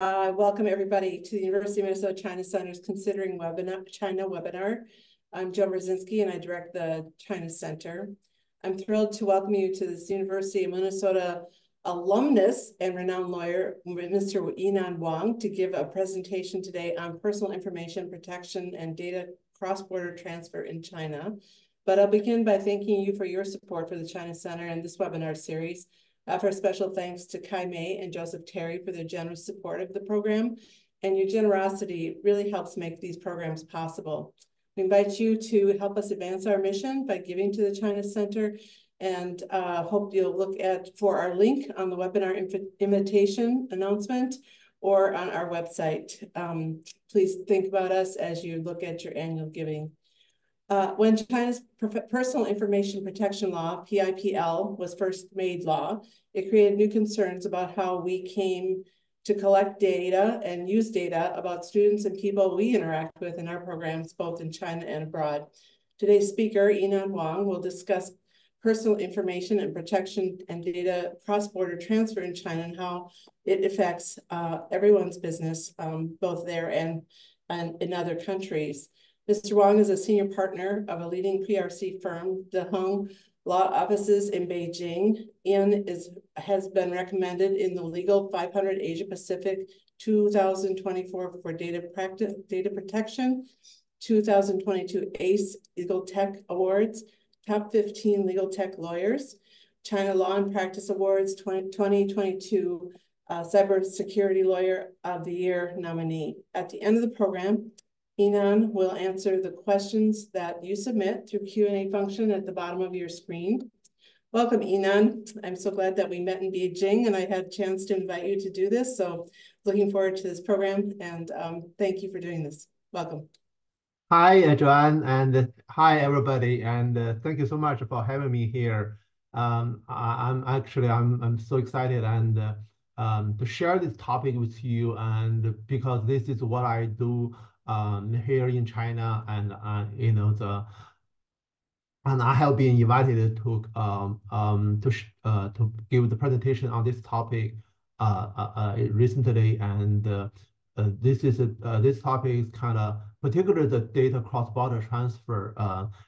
Uh, welcome everybody to the University of Minnesota China Center's Considering webinar, China webinar. I'm Joan Brzezinski and I direct the China Center. I'm thrilled to welcome you to this University of Minnesota alumnus and renowned lawyer, Mr. Yinan Wang, to give a presentation today on personal information protection and data cross-border transfer in China. But I'll begin by thanking you for your support for the China Center and this webinar series. For special thanks to Kai Mei and Joseph Terry for their generous support of the program. And your generosity really helps make these programs possible. We invite you to help us advance our mission by giving to the China Center and uh, hope you'll look at for our link on the webinar invitation announcement or on our website. Um, please think about us as you look at your annual giving. Uh, when China's Personal Information Protection Law, PIPL, was first made law, it created new concerns about how we came to collect data and use data about students and people we interact with in our programs, both in China and abroad. Today's speaker, Yinan Wang, will discuss personal information and protection and data cross-border transfer in China and how it affects uh, everyone's business, um, both there and, and in other countries. Mr. Wang is a senior partner of a leading PRC firm, DeHeng Law Offices in Beijing, and is, has been recommended in the Legal 500 Asia Pacific 2024 for data, practice, data protection, 2022 ACE Legal Tech Awards, Top 15 Legal Tech Lawyers, China Law and Practice Awards 20, 2022 uh, Cybersecurity Lawyer of the Year nominee. At the end of the program, Yinan will answer the questions that you submit through Q&A function at the bottom of your screen. Welcome, Yinan. I'm so glad that we met in Beijing and I had a chance to invite you to do this. So looking forward to this program and um, thank you for doing this. Welcome. Hi, uh, Joanne, and uh, hi, everybody. And uh, thank you so much for having me here. Um, I, am actually, I'm, I'm so excited and uh, um, to share this topic with you and because this is what I do um, here in China, and uh, you know the and I have been invited to um, um, to uh, to give the presentation on this topic uh, uh, uh recently, and uh, uh, this is uh, this topic is kind of particularly the data cross-border transfer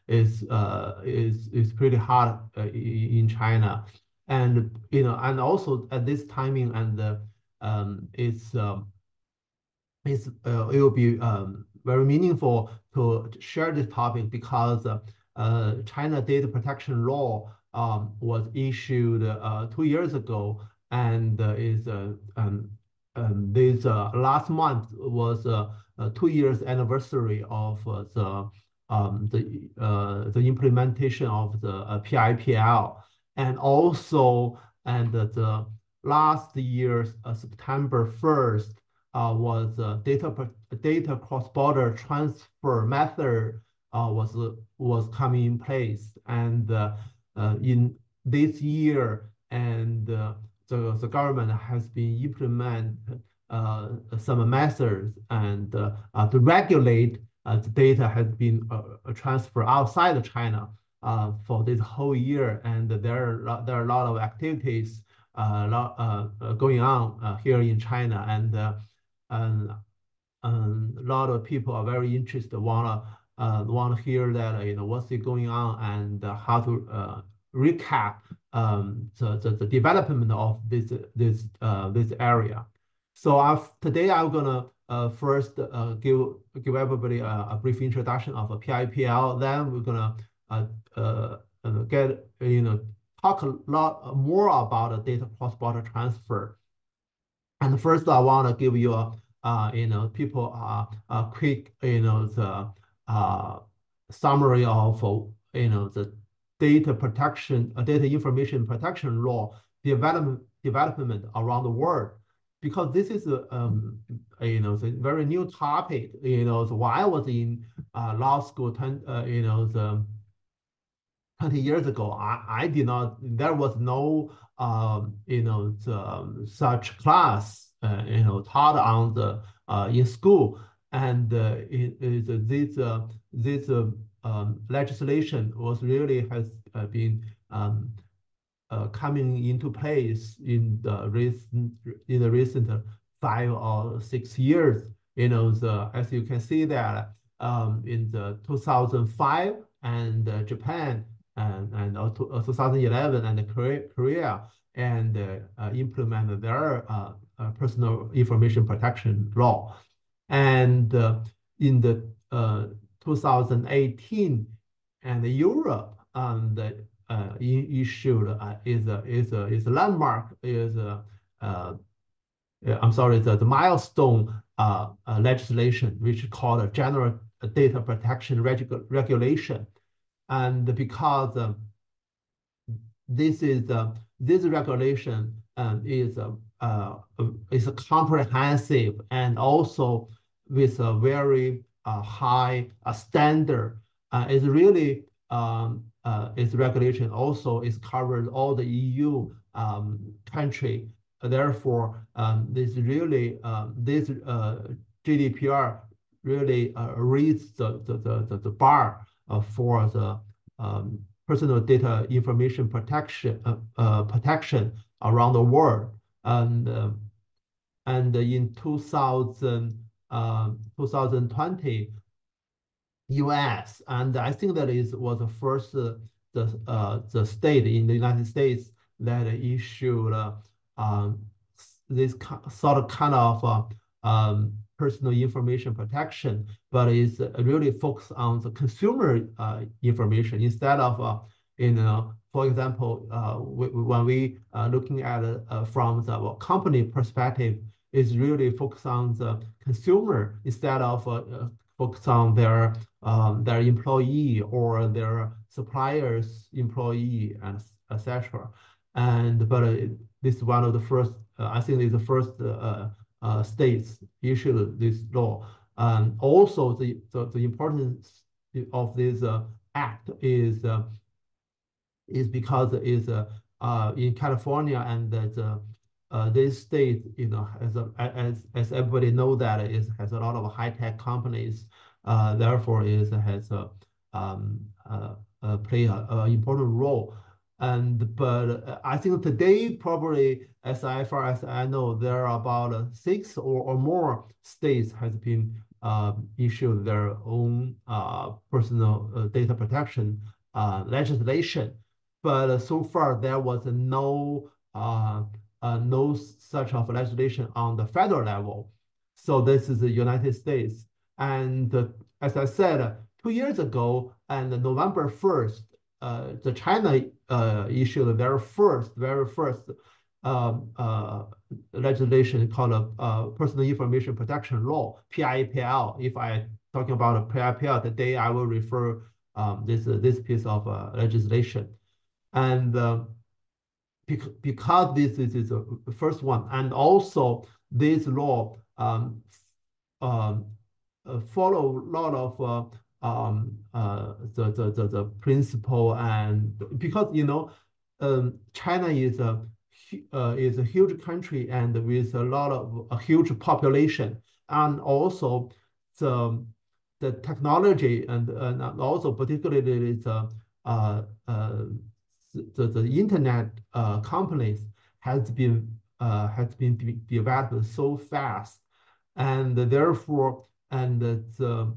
is uh, is is pretty hard in China, and you know, and also at this timing, and um, it's um, it's uh, it will be um, very meaningful to share this topic because uh, China data protection law um, was issued uh, two years ago and uh, is uh, um, um, this uh, last month was two years anniversary of the um, the the implementation of the PIPL and also and the last year's September 1st uh, was uh, data data cross-border transfer method uh, was was coming in place, and in this year, and the the government has been implement uh, some methods and uh, to regulate uh, the data has been transferred outside of China for this whole year, and there are there are a lot of activities uh, lot, going on uh, here in China, and and, and a lot of people are very interested, wanna uh, want to hear that you know what's going on and uh, how to uh, recap um, the, the, the development of this this uh, this area. So I've, today I'm gonna uh, first uh, give give everybody a, a, brief introduction of a PIPL. Then we're gonna get you know talk a lot more about data cross-border transfer and first, I want to give you a, uh, you know, people a, a quick, you know, the uh, summary of, you know, the data protection, uh, data information protection law development development around the world, because this is a, um, you know, the very new topic. You know, so while I was in uh, law school, ten, uh, you know, the 20 years ago, I, I did not, there was no um, you know, the, um, such class, uh, you know, taught on the uh, in school, and uh, it, it, this uh, this uh, um, legislation was really has uh, been um, uh, coming into place in the recent in the recent five or six years. You know, the as you can see that um, in the 2005 and Japan and and uh, 2011 and Korea, Korea and uh, implemented their personal information protection law. And in the 2018, and Europe and uh, issued uh, is a is a is a landmark is a uh, I'm sorry the, the milestone uh, uh, legislation which is called a general data protection regu regulation and because um, this is uh, this regulation um, is uh, is comprehensive and also with a very high standard uh, is really um, uh, its regulation also is covered all the EU um, country. Therefore, um, this really this uh, GDPR really uh, the, the, the, the bar uh, for the um, personal data information protection uh, uh, protection around the world. And and in 2000, 2020, U.S. and I think that is was the first uh, the uh, the state in the United States that issued uh, um, this sort of kind of uh, um, personal information protection, but is really focused on the consumer uh, information instead of uh, you know for example uh, when we are looking at it from the company perspective is really focused on the consumer instead of focus on their um, their employee or their suppliers employee and etc. And but uh, this is one of the first uh, I think is the first uh, uh, states issued this law. And also the, the, the importance of this uh, act is uh, is because is in California and that uh, this state, you know, as a, as as everybody know that it has a lot of high tech companies. Uh, therefore, it has a um, uh, uh, play a, a, important role. And but I think today probably as far as I know, there are about six or, or more states has been uh, issued their own uh, personal uh, data protection uh, legislation. But so far there was no uh, uh, no such of legislation on the federal level. So this is the United States. And uh, as I said, two years ago, and November 1st, uh, the China uh, issued their first, very first um, uh, legislation called a uh, Personal Information Protection Law, PIPL. If I talking about a PIPL today, I will refer um, this this piece of legislation. And because this is the first one, and also this law um, um, uh, follow a lot of uh, um, uh, the, the, the, the principle and because, you know, um, China is a, uh, is a huge country and with a lot of a huge population and also the, the technology and, and also particularly the uh, uh, the, the internet uh, companies has been uh, has been de developed so fast, and therefore, and the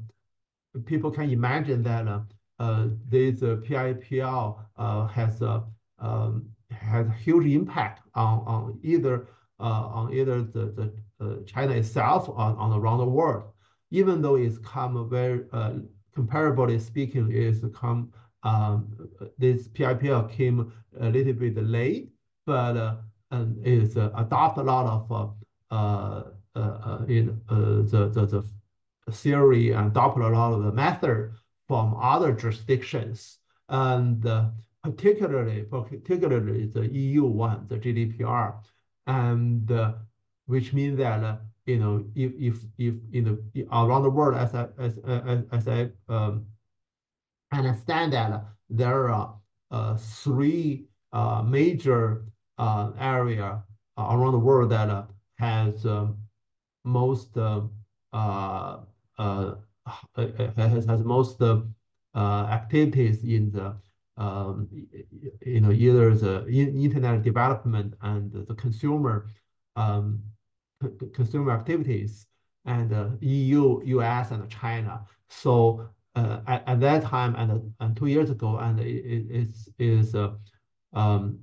people can imagine that uh, uh, this uh, PIPL uh, has a um, has huge impact on on either on either the the China itself on, on around the world, even though it's come very comparably speaking, is come um, this PIPL came a little bit late, but uh, and is uh, adopt a lot of uh, uh in the, the, the theory and adopt a lot of the method from other jurisdictions. And particularly, particularly the EU one, the GDPR, and which means that you know if if if in the around the world as I as as, as I um, understand that there are uh, three uh, major uh, area around the world that has um, most has, has most activities in the um, you know either the internet development and the consumer um, consumer activities and uh, EU, US, and China. So uh, at, at, that time and, and two years ago, and it, it, is uh, um,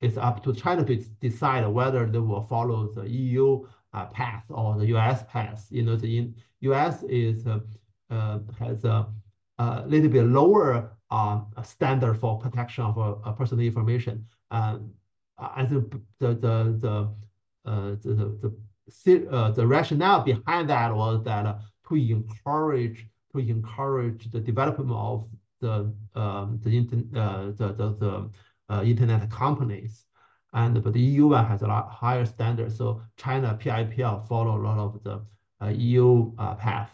it's up to China to decide whether they will follow the EU uh, path or the US path. You know, the in, US is uh, uh, has a, a, little bit lower um, standard for protection of personal information. I think the the the the the the, rationale behind that was that to encourage to encourage the development of the um, the, inter, uh, the the the uh, internet companies. And but the EU one has a lot higher standards. So China PIPL follow a lot of the uh, EU uh, path.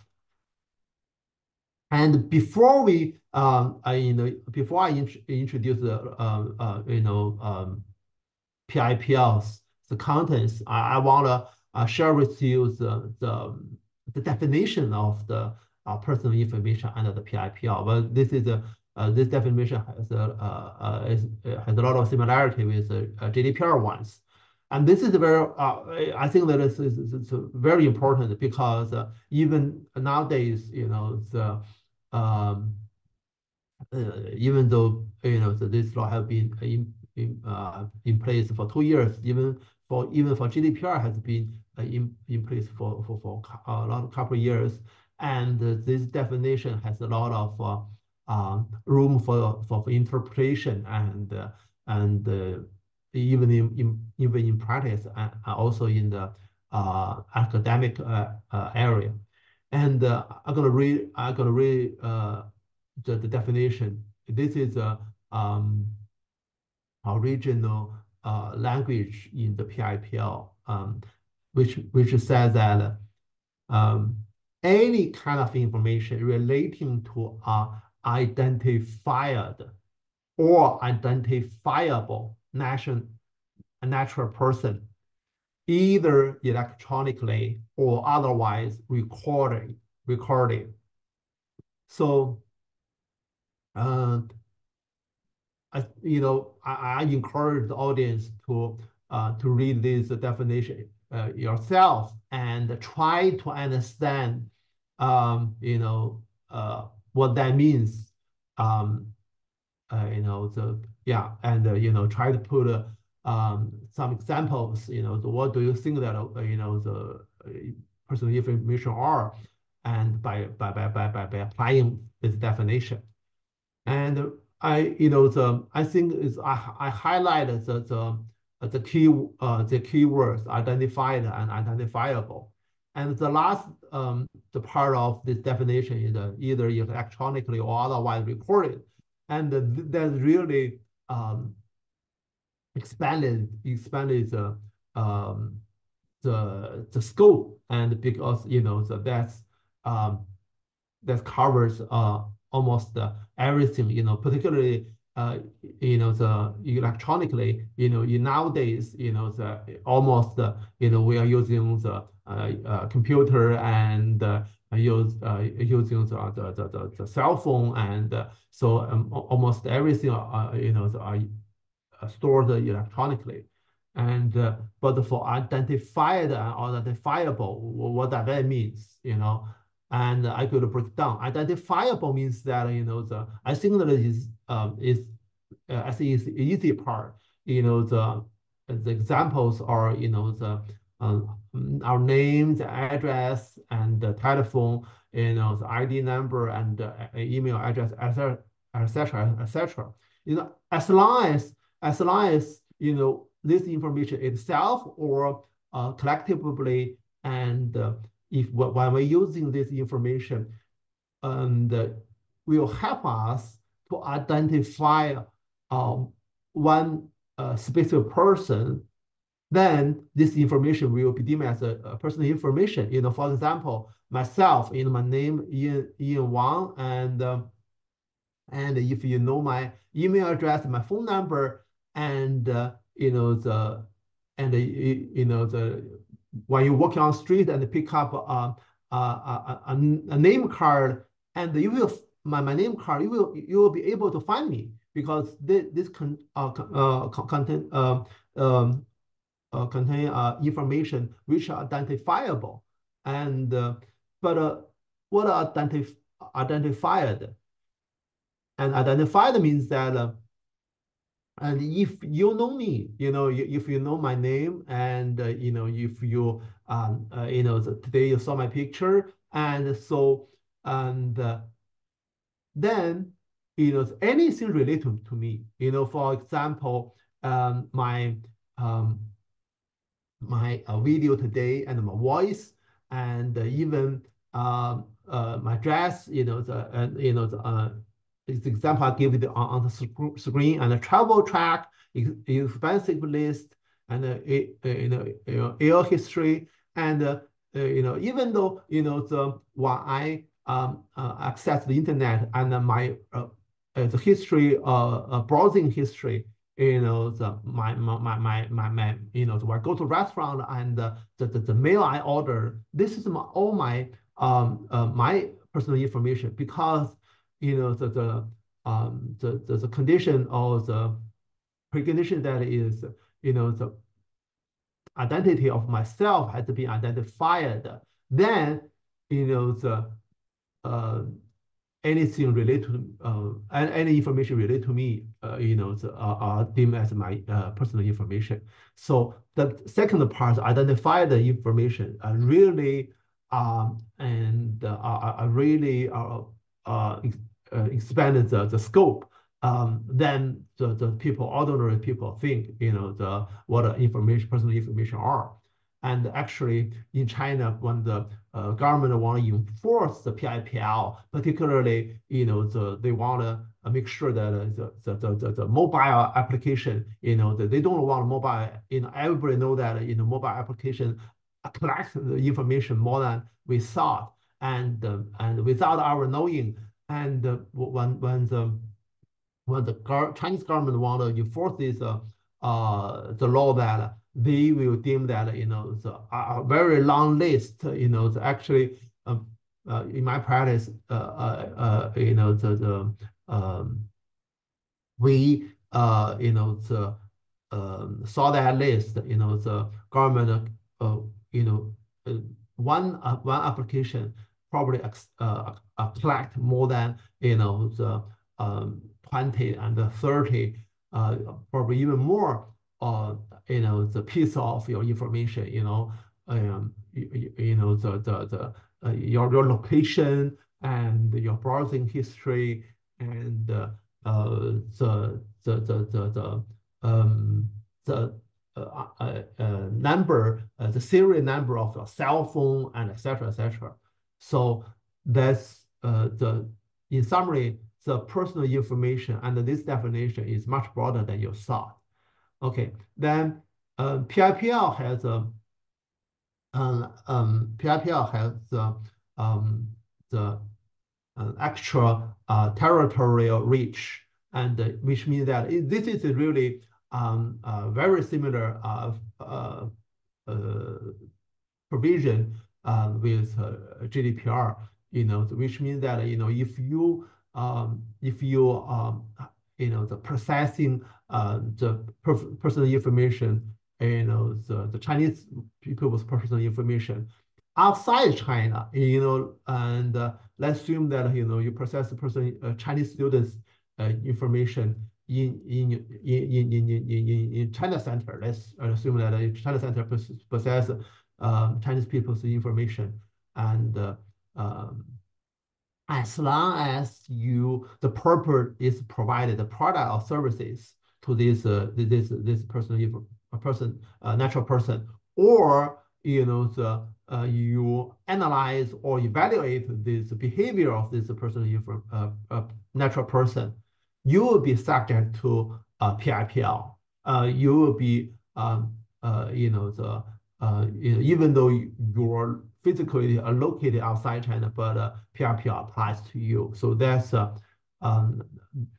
And before we, um, I, you know, before I int introduce the, uh, uh, you know, um, PIPL's the contents, I, I want to uh, share with you the, the, the definition of the uh, personal information under the PIPL. But this is a this definition has a uh, uh, is, has a lot of similarity with the GDPR ones. And this is very, I think that it's, it's very important because even nowadays, you know, the um, even though you know the, this law have been in in, in place for two years, even for even for GDPR has been in in place for for for a lot of couple of years, and this definition has a lot of uh, room for, for interpretation and uh, and uh, even in, in even in practice and also in the academic area. And I'm gonna read I'm gonna read the, the definition. This is a um, original uh, language in the PIPL, um, which which says that um, any kind of information relating to a identified or identifiable national, natural person, either electronically or otherwise recording, recording. So, uh, I, you know, I, I encourage the audience to uh, to read this definition uh, yourself and try to understand, um, you know, uh, what that means. Um, uh, you know, the yeah, and uh, you know, try to put uh, um, some examples. You know, the, what do you think that uh, you know the uh, personal information are, and by by by by by, by applying this definition, and I you know the I think is I I highlighted the the the key uh, the keywords identified and identifiable and the last um, the part of this definition is uh, either electronically or otherwise recorded. And that really um, expanded expanded the um, the the scope and because you know the that's um, that covers uh, almost uh, everything you know particularly uh, you know the electronically you know in nowadays you know the almost uh, you know we are using the uh, uh, computer and uh, use using the, the, the, the, cell phone and so um, almost everything you know are stored electronically. And but for identified and identifiable, what that means, you know, and I could break down. Identifiable means that you know the I think that is um, is uh, I think is the easy part. You know the the examples are you know the um, our name, the address, and the telephone, you know, the ID number and uh, email address, etc., etc., etc. You know, as long as as long as you know this information itself or uh, collectively, and uh, if when we're using this information, and uh, will help us to identify um, one uh, specific person then this information will be deemed as a, a, personal information. You know, for example, myself, you know, my name Ian Ian Wang, and um, and if you know my email address, my phone number, and uh, you know the and uh, you know the when you walk on the street and pick up a, a, a, a, name card, and you will my, my name card, you will you will be able to find me because this this con, uh, uh, content um, um, uh, contain uh, information which are identifiable. And uh, but uh, what are identif identified? And identified means that uh, and if you know me, you know, if you know my name, and uh, you know, if you, um, uh, you know, today you saw my picture, and so, and uh, then, you know, anything related to, me, you know, for example, um, my um, my uh, video today and my voice, and uh, even um, uh, my dress, you know, the, you know, the, uh, example I give you on, on the screen and a travel track, expensive list, and uh, you know, you know, air history, and uh, you know, even though you know the when I um, uh, access the internet and my uh, the history, uh, browsing history, you know, the my my my my my you know, when I go to restaurant and the the, the mail I order, this is my, all my um my personal information because you know, the, the, um, the, the, the condition or the precondition that is, you know, the identity of myself has been identified, then, you know, the, uh, anything related to, uh, any information related to me, uh, you know, the, uh, are deemed as my uh, personal information. So the second part, identify the information, uh, really, um, and uh, are, really uh, uh, uh, expanded the, the scope, um, then the, the people, ordinary people think, you know, the what information, personal information are. And actually, in China, when the uh, government want to enforce the PIPL, particularly, you know, the, they want to make sure that uh, the, the, the, the, mobile application, you know, that they don't want mobile, you know, everybody know that, you know, mobile application collect the information more than we thought. And, uh, and without our knowing, and uh, when when the when the Chinese government want to enforce this uh, uh, the law that they will deem that you know the a very long list you know actually um, uh, in my practice uh, uh, uh, you know the the um, we uh, you know the um, saw that list you know the government uh, you know uh, one uh, one application probably uh, uh, collect more than you know the um, 20 and the 30, uh, probably even more, uh, you know, the piece of your information, you know, um, you, you know, the, the, the, uh, your, your location and your browsing history and uh, uh, the, the, the, the, the, um, the uh, uh, uh, number, the serial number of your cell phone and etc. etc. So that's the, in summary, the personal information and this definition is much broader than you thought. Okay, then uh, PIPL has a um, um, PIPL has the um, the uh, actual uh, territorial reach, and uh, which means that it, this is really um, very similar uh, uh, uh, provision um, with GDPR, you know, which means that, you know, if you, um, if you, um, you know, the processing uh, the per personal information, you know, the, the Chinese people's personal information outside China, you know, and uh, let's assume that, you know, you process the person, uh, Chinese students uh, information in, in, in, in, in, in, in China Center. Let's assume that China Center possess um, Chinese people's information. And uh, um, as long as you, the purpose is provided the product or services to this uh, this this person, a person, a natural person, or you know the uh, you analyze or evaluate this behavior of this person, uh, a natural person, you will be subject to uh, PIPL. Uh, you will be um, uh, you know the uh, even though you're physically located outside China, but uh, PIPL applies to you. So that's uh, um,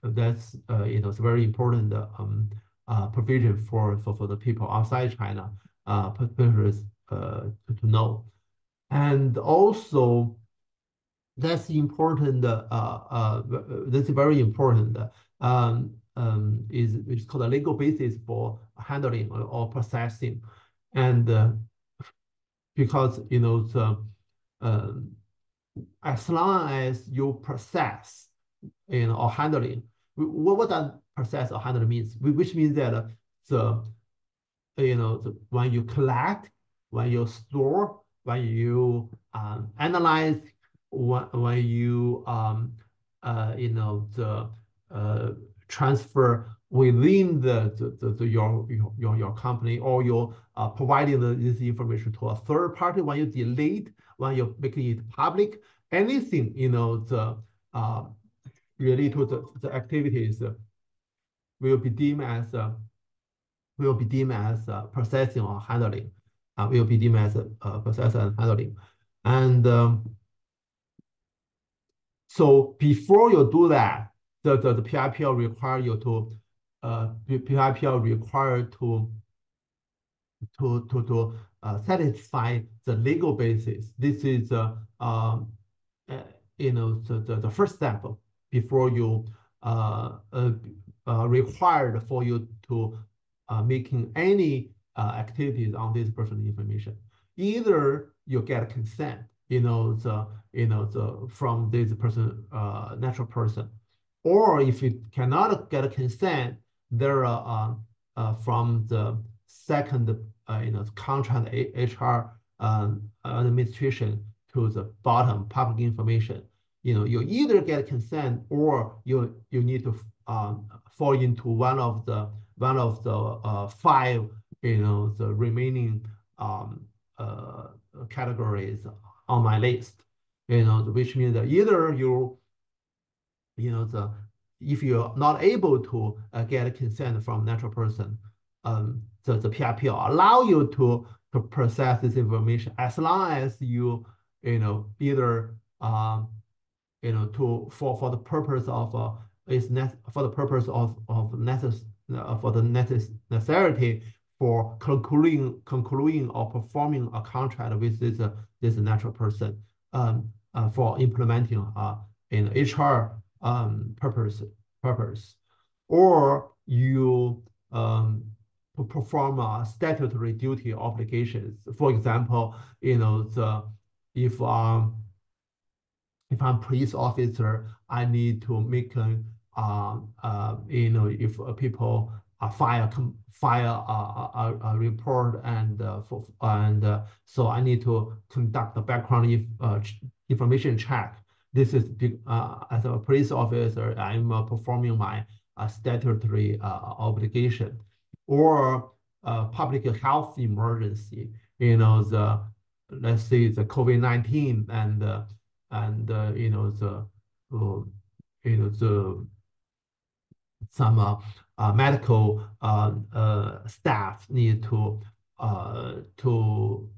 that's uh, you know it's very important um, uh, provision for, for for the people outside China, uh, particularly uh, to, to know, and also that's important. Uh, that's very important. Um, um, is is called a legal basis for handling or, or processing, and because you know the um, as long as you process you know or handling what what that process or handling means? Which means that the you know the, when you collect when you store when you um, analyze when, when you um, uh, you know the uh, transfer within the, the, the, the your, your your company or you're uh, providing the, this information to a third party when you delete when you're making it public anything you know the uh, related to the, the activities will be deemed as uh, will be deemed as uh, processing or handling uh, will be deemed as uh, processing and handling. And um, so before you do that the, the, the PIPL require you to uh, PIPL required to to to to uh, satisfy the legal basis. This is uh, um, uh, you know the, the, the first step before you uh, uh, uh required for you to uh, making any uh, activities on this personal information. Either you get consent, you know the you know the from this person uh, natural person, or if you cannot get a consent, there are uh, uh, from the second uh, you know contract HR administration to the bottom public information. You know you either get consent or you you need to um, fall into one of the one of the uh, five you know the remaining um, uh, categories on my list. You know which means that either you you know the if you're not able to uh, get consent from natural person, um, the, the will allow you to, to process this information as long as you, you know, either, um, you know, to, for, for the purpose of, uh, is net, for the purpose of, of necess, uh, for the necess necessity for concluding, concluding or performing a contract with this, uh, this natural person, um, uh, for implementing, uh, in HR um, purpose, purpose, or you um, perform a statutory duty obligations. For example, you know, the if um if I'm police officer, I need to make a uh, uh, you know if uh, people uh, file file a, a, a report and uh, for, and uh, so I need to conduct the background if, uh, information check this is uh, as a police officer, I'm uh, performing my uh, statutory uh, obligation, or uh, public health emergency. You know the let's say the COVID nineteen and uh, and you know the you know the some medical staff need to to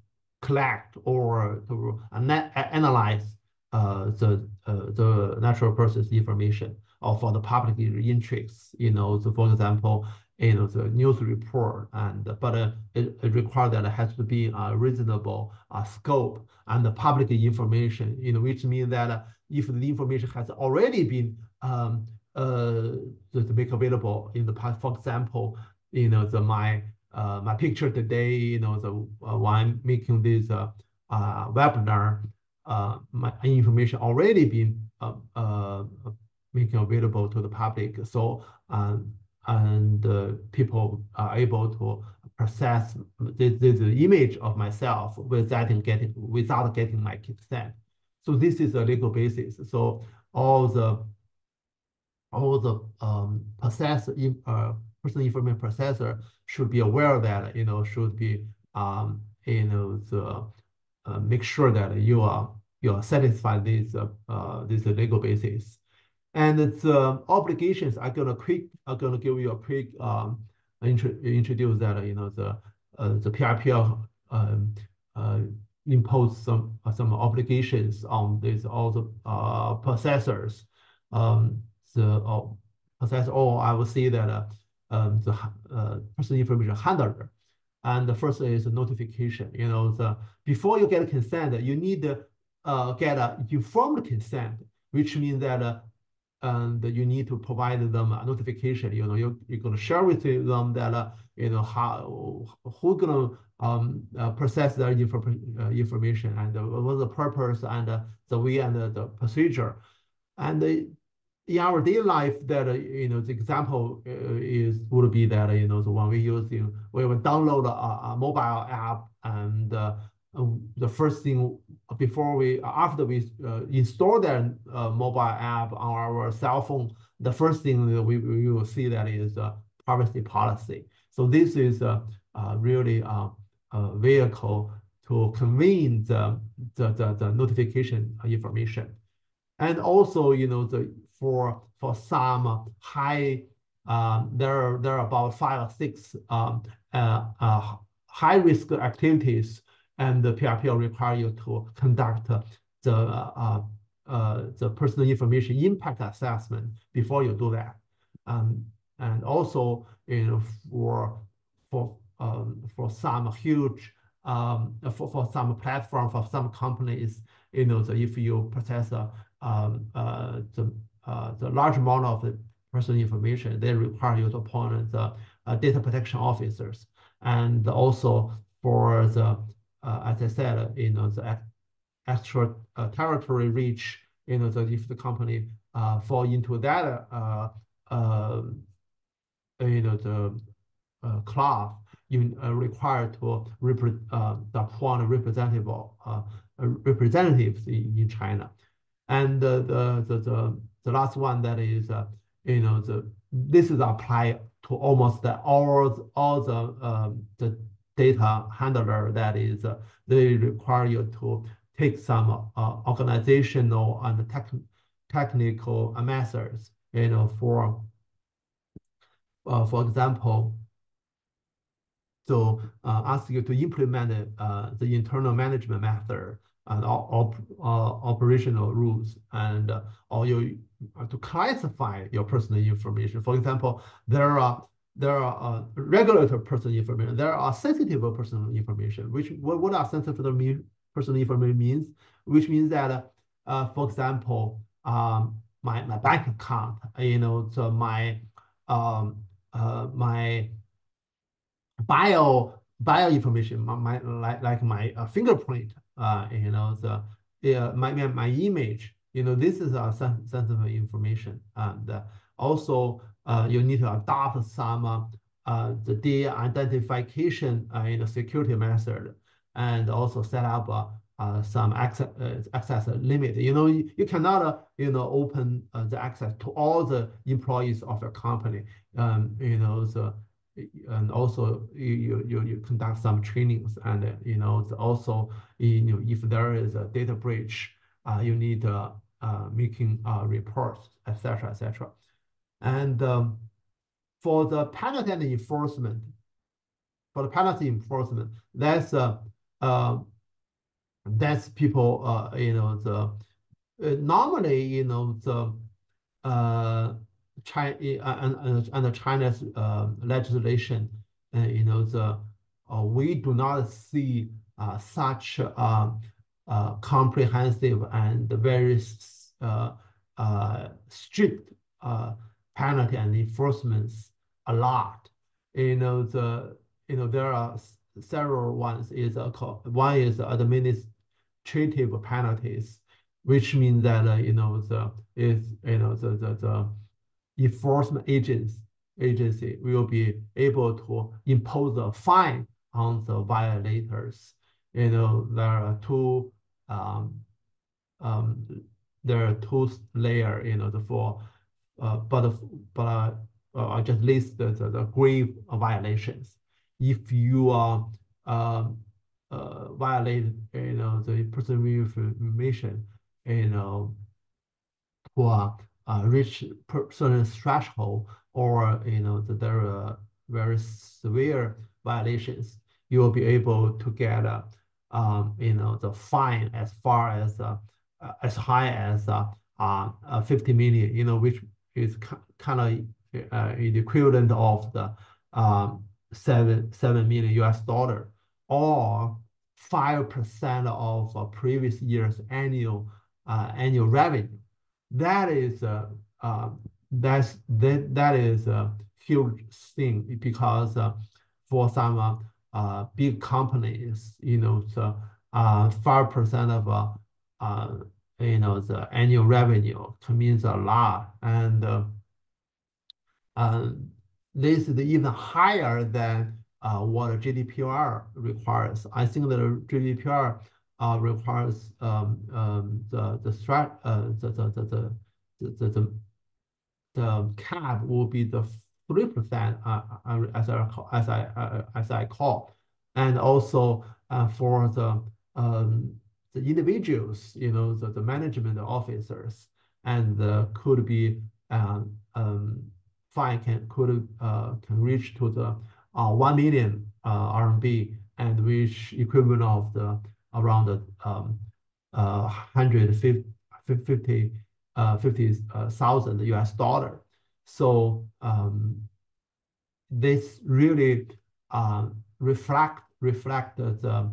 collect or to analyze the uh, the natural process information or for the public interest, you know, so for example, you know, the news report and, but uh, it, it requires that it has to be a reasonable uh, scope and the public information, you know, which means that uh, if the information has already been um, uh, to make available in the past, for example, you know, the my uh, my picture today, you know, the uh, making this uh, uh, webinar, uh, my information already been uh, uh, making available to the public. So um, and uh, people are able to process this, the, image of myself without getting without getting my consent. So this is a legal basis. So all the all the um, process uh, personal information processor should be aware that you know should be um, you know the uh, make sure that you are you are satisfied this uh, uh, this legal basis. And the obligations are gonna quick are gonna give you a quick um, intro, introduce that you know the uh, the PIPL um, uh, impose some uh, some obligations on these all the uh, processors. Um, the uh, processor, or I will say that uh, um, the uh, personal information handler and the first is notification. You know, the before you get consent, you need uh, get an informed consent, which means that uh, and you need to provide them a notification. You know, you're, you're going to share with them that, uh, you know, how, who's going to um, uh, process their info, uh, information and uh, what's the purpose and uh, the way and the procedure. And in our daily life, that you know, the example is would be that you know, the one we using, we will download a, a mobile app and the first thing before we after we uh, install that uh, mobile app on our cell phone, the first thing that we, we will see that is a privacy policy. So this is a, really a, a vehicle to convey the, the, the, the, notification information. And also, you know, the for for some high, um, there, there are about five or six um, uh, uh, high risk activities and the PIPL require you to conduct the uh, uh, the personal information impact assessment before you do that. Um, and also, you know, for for um, for some huge um, for, for some platform for some companies, you know, if you process uh, um, uh, the uh, the large amount of the personal information, they require you to appoint the uh, data protection officers, and also for the Uh, as I said, uh, you know, the extra uh, territory reach, you know, that if the company uh, fall into that, uh, um, you know, the class, you require to appoint representative representatives in China. And the the the the last one that is, you know, the this is applied to almost all all the um, the data handler that is, uh, they require you to take some uh, organizational and tech technical methods, you know, for, uh, for example, so uh, ask you to implement uh, the internal management method and op uh, operational rules and or you to classify your personal information. For example, there are there are uh, regulatory personal information, there are sensitive personal information, which what, what are sensitive personal information means, which means that, uh, for example, um, my, my bank account, you know, so my, um, uh, my bio, bio information, my, my like, like my uh, fingerprint, uh, you know, the, uh, my, my image, you know, this is a sensitive information. And uh, also, uh, you need to adopt some uh, the de-identification uh, in a security method and also set up uh, some access, access limit. You know, you, you cannot, you know, open the access to all the employees of your company. Um, you know, the and also you, you you conduct some trainings and you know also you know if there is a data breach uh, you need uh, uh, making uh, reports etc etc and um, for the penalty and enforcement, for the penalty enforcement, that's uh, uh, that's people, uh, you know, the uh, normally, you know, the uh, China uh, and under China's uh, legislation, uh, you know, the we do not see such comprehensive and very strict penalty and enforcements a lot. You know, the you know there are several ones is a one is administrative penalties, which means that uh, you know the is you know the the, the enforcement agents agency will be able to impose a fine on the violators. You know, there are two um, um, there are two layer, you know, the for uh, but but uh, I just list the, the, the grave violations. If you are um, uh, violate you know the personal information you know for uh, reach certain threshold or you know that there are very severe violations, you will be able to get uh, um, you know the fine as far as uh, as high as uh, uh, 50 million, you know, which is kind of uh, the equivalent of the um, seven seven million US dollar or five percent of uh, previous year's annual uh, annual revenue. that is uh, uh, that's that that is a huge thing because uh, for some uh, uh, big companies, you know, so uh, five percent of you know the annual revenue means a lot, and uh, uh, this is even higher than uh, what GDPR requires. I think that GDPR uh, requires um, um, the the strat uh, the, the, the, the, the, the cap will be the three percent uh, as I as I as I call, and also for the um, the individuals, you know, the, the management officers, and uh, could be um, um, fine can could uh, can reach to the uh, one million uh, RMB, and which equivalent of the around the um, uh, hundred fifty uh, fifty thousand US dollar. So um, this really uh, reflect reflect the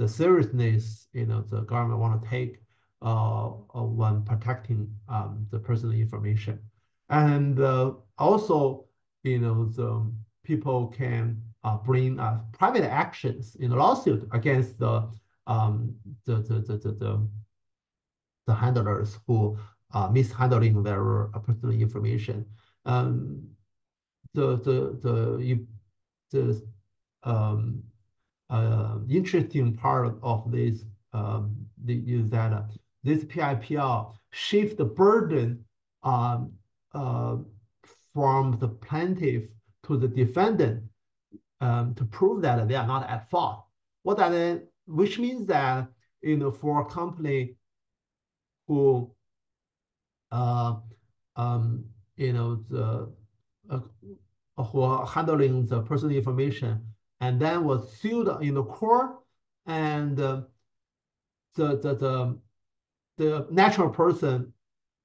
the seriousness you know the government want to take uh, when protecting um, the personal information, and uh, also you know the people can uh, bring uh, private actions in a lawsuit against the um, the, the, the, the, the, handlers who uh, mishandling their personal information. Um, the the the the um, uh, interesting part of this um, is that uh, this PIPL shifts the burden um, uh, from the plaintiff to the defendant um, to prove that they are not at fault. What that then, which means that you know for a company who uh, um, you know the uh, who are handling the personal information and then was sealed in the core, and uh, the, the the the natural person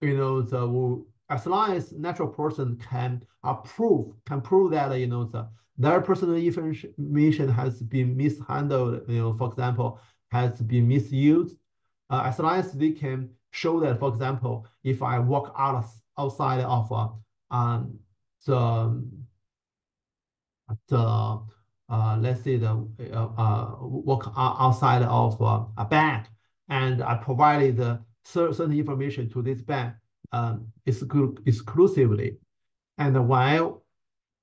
you know the as long as natural person can approve can prove that you know the their personal information has been mishandled you know for example has been misused uh, as long as they can show that for example if i walk out outside of uh, um, the the uh, let's say the uh, uh, work outside of uh, a bank, and I provided the certain information to this bank um, exclusively. And when I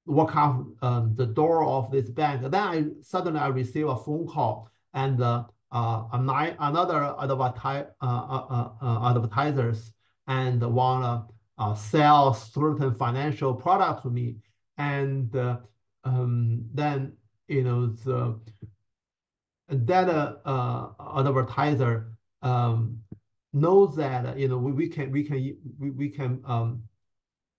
walk out um, the door of this bank, then I suddenly I receive a phone call and uh, uh, another adverti uh, advertisers and uh, sell certain financial product to me, and um, then you know the that uh, advertiser um, knows that you know we, we can we can we, we can um,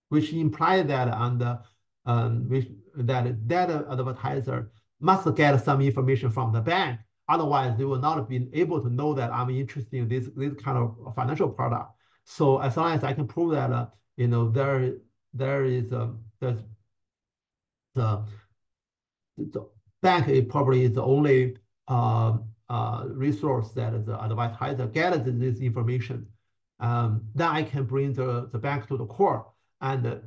which imply that on the um, which that that advertiser must get some information from the bank. Otherwise they will not be able to know that I'm interested in this this kind of financial product. So as long as I can prove that, uh, you know, there there is a um, there's the the bank is probably the only uh, uh, resource that the advertiser gets this information. Um, then I can bring the, the bank to the court, and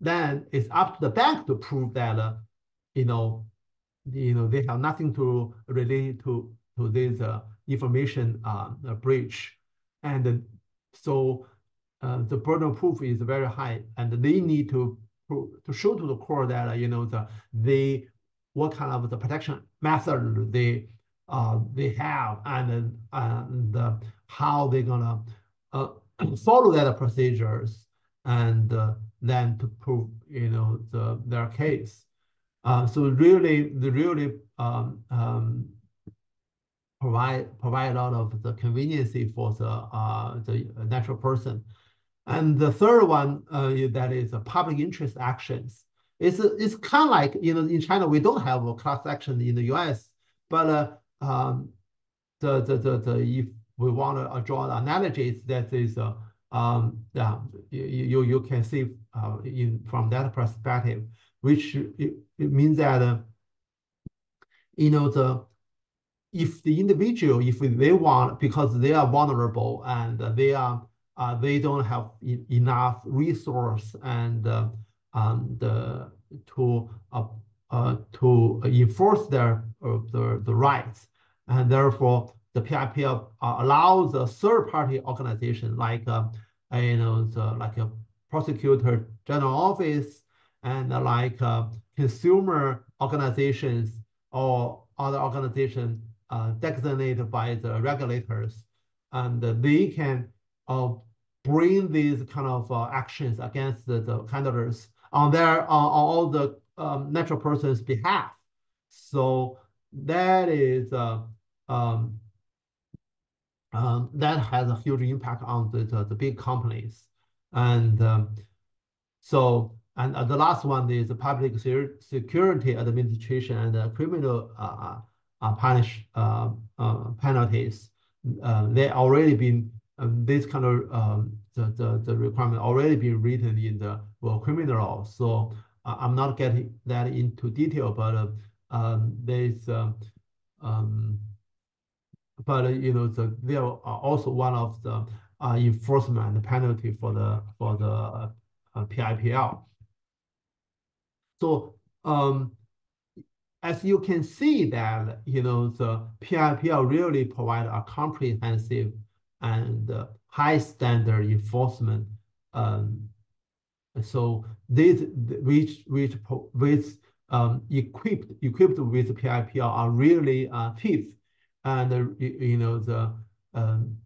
then it's up to the bank to prove that, uh, you know, you know they have nothing to relate to to this uh, information uh, breach, and so uh, the burden of proof is very high, and they need to to show to the court that you know the they what kind of the protection method they uh, they have and and uh, how they're gonna uh, follow that procedures and uh, then to prove you know the their case. Uh, so really, the really um, um, provide provide a lot of the conveniency for the uh, the natural person. And the third one that is public interest actions. It's it's kind of like you know in China we don't have a class action in the U.S. But uh, um, the, the the the if we want to draw analogies that is uh, um yeah you you, you can see uh, in from that perspective, which it, it means that uh, you know the if the individual, if they want, because they are vulnerable and they are uh, they don't have e enough resource and uh, um, the to uh, uh, to enforce their uh, the, the rights, and therefore the PIP uh, allows a third-party organization like uh, you know the, like a prosecutor general office and like consumer organizations or other organizations designated by the regulators, and they can bring these kind of actions against the, the candidates on their on all the um, natural person's behalf. So that is uh, um, um, that has a huge impact on the, the, the big companies. And um, so, and uh, the last one is the Public Security Administration and the criminal uh, uh, uh punish uh, uh, penalties. they already been um, this kind of um, the, the, the requirement already been written in the well, criminal. So I'm not getting that into detail, but uh, um, there's um, um, but uh, you know the there are also one of the uh, enforcement penalty for the for the uh, PIPL. So um, as you can see that you know the PIPL really provide a comprehensive and uh, high standard enforcement um, so these which which with um, equipped equipped with PIPL are really uh, TIF, and uh, you know the um,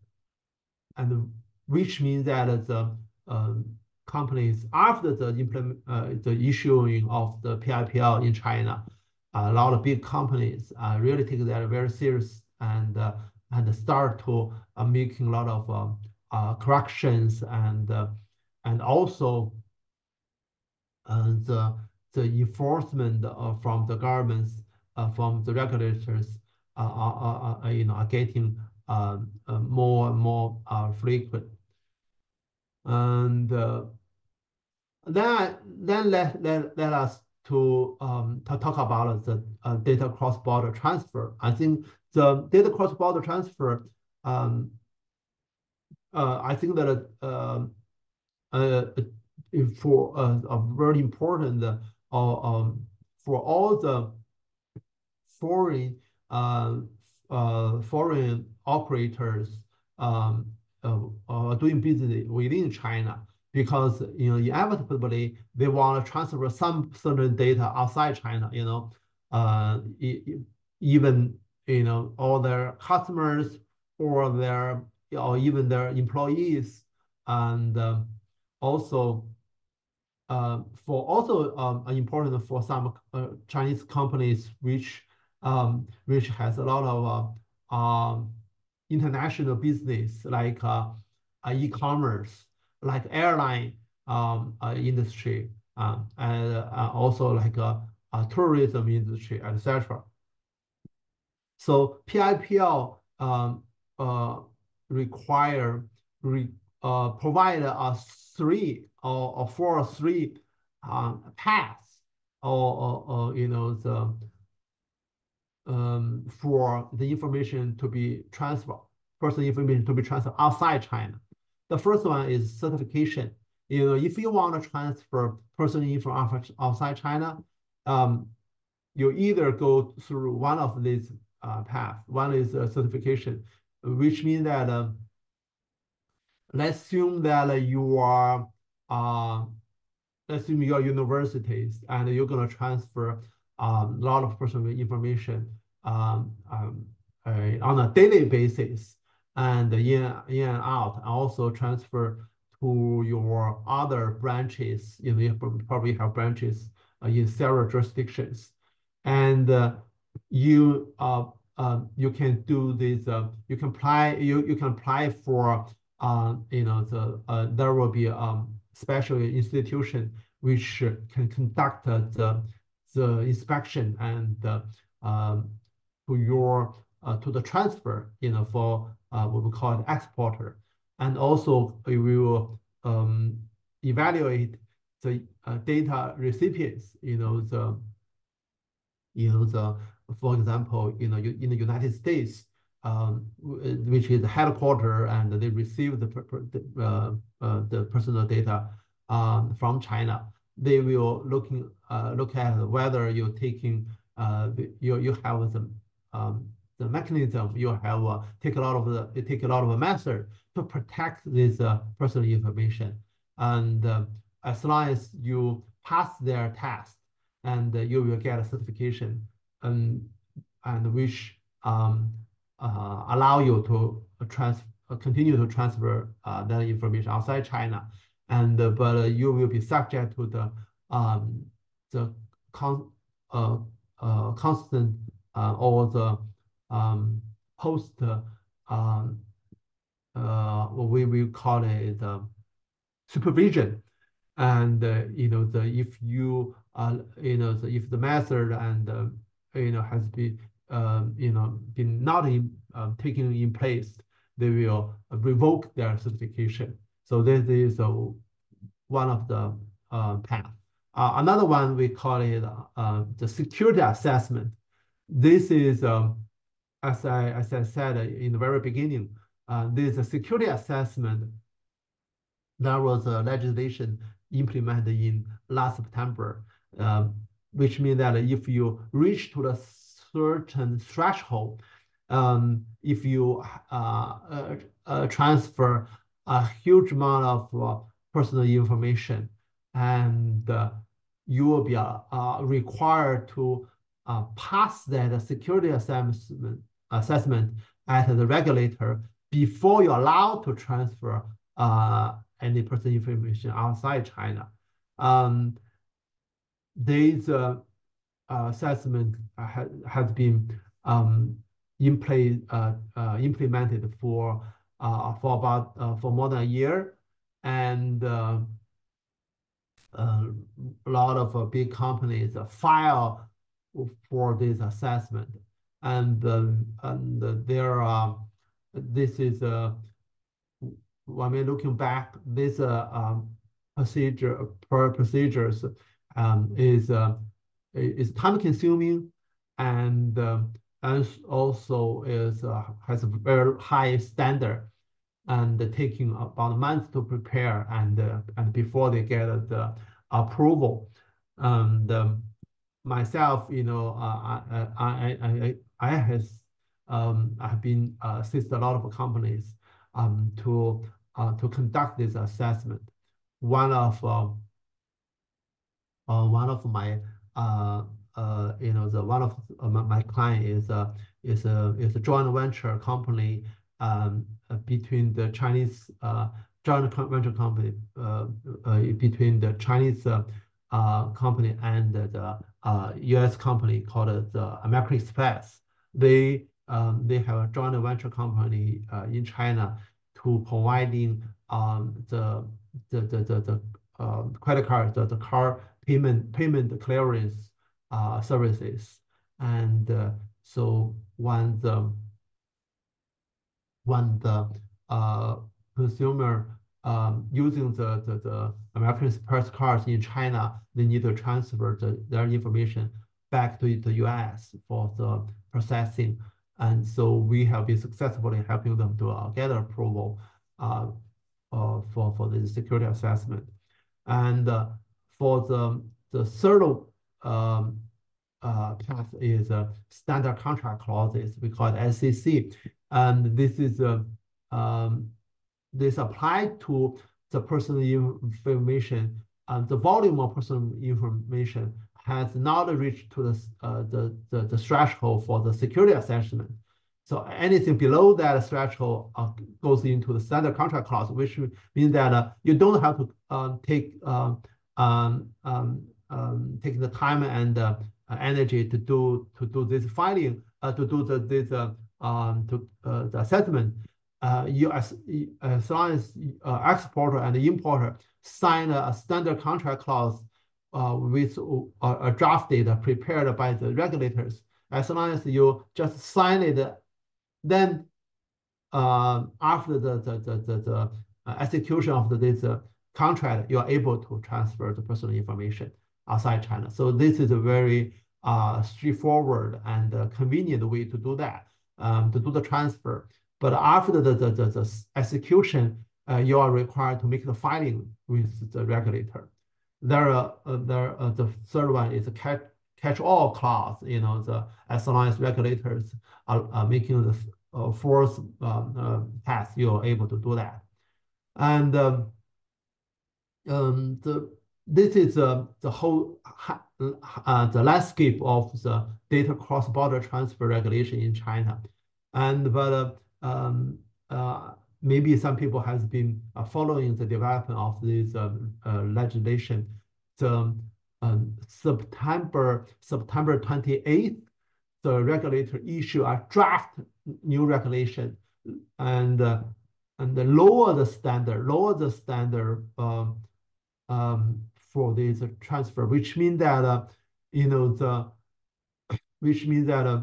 and which means that the um, companies after the implement uh, the issuing of the PIPL in China, a lot of big companies uh, really take that very serious and uh, and start to uh, making a lot of um, uh, corrections and uh, and also the the enforcement from the governments, from the regulators are, are, you know, are getting more and more frequent. And then then let let let us to um to talk about the uh, data cross-border transfer. I think the data cross-border transfer um uh I think that uh, uh for uh, a very important uh, um, for all the foreign uh, uh, foreign operators um, uh, doing business within China because you know inevitably they want to transfer some certain data outside China. You know, uh, even you know all their customers or their or even their employees, and uh, also uh, for also um, important for some uh, Chinese companies which um, which has a lot of uh, um, international business like uh, e-commerce, like airline industry, and also like a tourism industry, etc. So PIPL require re, provide us three or, or four or three um, paths or, or, or, you know the um, for the information to be transferred, personal information to be transferred outside China. The first one is certification. You know, if you want to transfer personal information outside China, um, you either go through one of these uh, paths. One is certification, which means that uh, let's assume that you are uh, assume you are universities and you're going to transfer um, a lot of personal information um, um, uh, on a daily basis and in, in and out, and also transfer to your other branches. You know, you probably have branches uh, in several jurisdictions, and uh, you uh, uh, you can do this. Uh, you can apply. You you can apply for. Uh, you know, the uh, there will be um, special institution which can conduct the, the inspection and um, to your uh, to the transfer, you know, for uh, what we call an exporter. And also we will um, evaluate the uh, data recipients, you know, the, you know, the, for example, you know, in the United States, um, which is the headquarter, and they receive the uh, uh, the personal data um, from China. They will looking uh, look at whether you're taking uh, you you have the um, the mechanism you have uh, take a lot of the take a lot of a method to protect this uh, personal information, and uh, as long as you pass their test, and you will get a certification, and and which um, allow you to trans uh, continue to transfer uh, that information outside China, and but you will be subject to the um, the con constant or the um, post um, what we will call it supervision. And uh, you know the if you uh, you know the, if the method and uh, you know has been you know, been not in, um, taken in place, they will revoke their certification. So this is uh, one of the uh, path. Uh, another one we call it uh, the security assessment. This is, um, as I as I said in the very beginning, uh, this is a security assessment. There was a legislation implemented in last September, um, which means that if you reach to the certain threshold, um, if you uh, uh, uh, transfer a huge amount of uh, personal information, and uh, you will be required to pass that security assessment assessment at the regulator before you're allowed to transfer any personal information outside China. Um, these uh, assessment has been um, in place uh, uh, implemented for for about for more than a year, and a lot of big companies file for this assessment, and and there are this is a when we're looking back, this uh, um, procedure per procedures um, is uh, is time consuming and um, and also is uh, has a very high standard and taking about a month to prepare and uh, and before they get the approval and um, myself you know uh, I, I I I has um, I have been uh, assist a lot of companies um, to uh, to conduct this assessment. One of uh, uh, one of my Uh, uh, you know, the one of uh, my client is a is a is a joint venture company um, uh, between the Chinese joint venture company between the Chinese company and the U.S. company called the American Express. They um, they have a joint venture company in China to providing um, the the the the, the credit card the, the car payment payment clearance uh, services. And uh, so when the when the uh, consumer um, using the, the, the American Express cards in China, they need to transfer the, their information back to the US for the processing. And so we have been successfully helping them to uh, get approval uh, uh, for, for the security assessment. And uh, for the the third um, uh, path is uh, standard contract clauses. We call it SCC. And this is uh, um, this applied to the personal information and the volume of personal information has not reached to the, uh, the, the, the, threshold for the security assessment. So anything below that threshold uh, goes into the standard contract clause, which means that uh, you don't have to uh, take um, um, um um, the time and uh, energy to do to do this filing, uh, to do the this uh, to the assessment. You as as long as exporter and importer sign a, standard contract clause with uh, a draft data prepared by the regulators, as long as you just sign it, then after the the the the, the execution of the, this contract, you are able to transfer the personal information outside China. So this is a very uh, straightforward and uh, convenient way to do that. um, to do the transfer. But after the, the, the, the execution, uh, you are required to make the filing with the regulator. There, uh, there, uh, the third one is a catch, catch-all clause. You know, the as long as regulators are, are making the uh, fourth um, pass, you're able to do that. And um, um, the this is uh, the whole uh, the landscape of the data cross-border transfer regulation in China. And but uh, um, uh, maybe some people has been uh, following the development of this um, uh, legislation. The um, September September 28th, the regulator issue a draft new regulation and and lower the standard, lower the standard um, um, for this transfer, which means that uh, you know the which means that uh,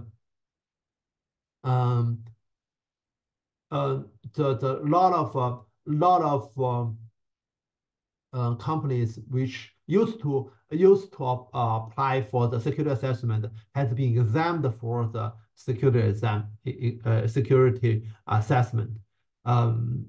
um, uh, the the lot of uh, lot of um, uh, companies which used to used to uh, apply for the security assessment has been exempt for the security exam uh, security assessment, um,